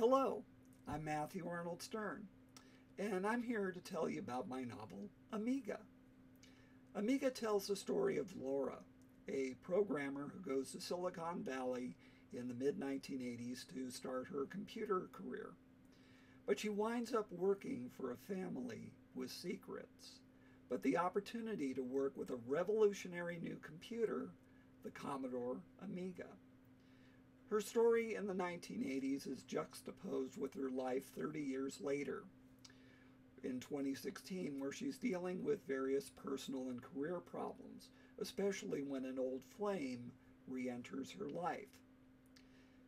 Hello, I'm Matthew Arnold Stern, and I'm here to tell you about my novel, Amiga. Amiga tells the story of Laura, a programmer who goes to Silicon Valley in the mid 1980s to start her computer career. But she winds up working for a family with secrets, but the opportunity to work with a revolutionary new computer, the Commodore Amiga. Her story in the 1980s is juxtaposed with her life 30 years later in 2016, where she's dealing with various personal and career problems, especially when an old flame re enters her life.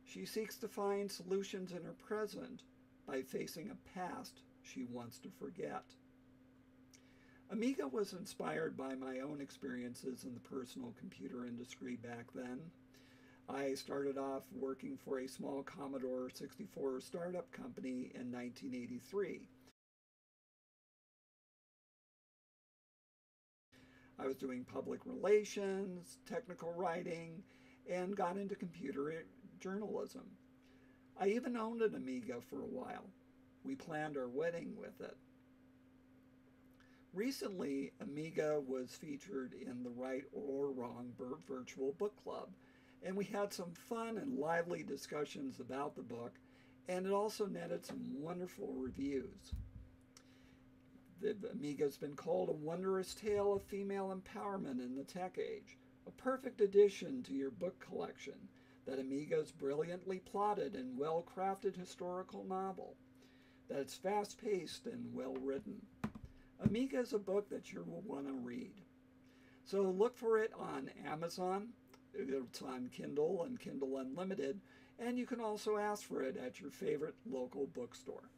She seeks to find solutions in her present by facing a past she wants to forget. Amiga was inspired by my own experiences in the personal computer industry back then. I started off working for a small Commodore 64 startup company in 1983. I was doing public relations, technical writing, and got into computer journalism. I even owned an Amiga for a while. We planned our wedding with it. Recently, Amiga was featured in the Write or Wrong Virtual Book Club, and we had some fun and lively discussions about the book, and it also netted some wonderful reviews. The Amiga has been called a wondrous tale of female empowerment in the tech age, a perfect addition to your book collection, that Amiga's brilliantly plotted and well crafted historical novel, that it's fast paced and well written. Amiga is a book that you will want to read. So look for it on Amazon, it's on Kindle and Kindle Unlimited, and you can also ask for it at your favorite local bookstore.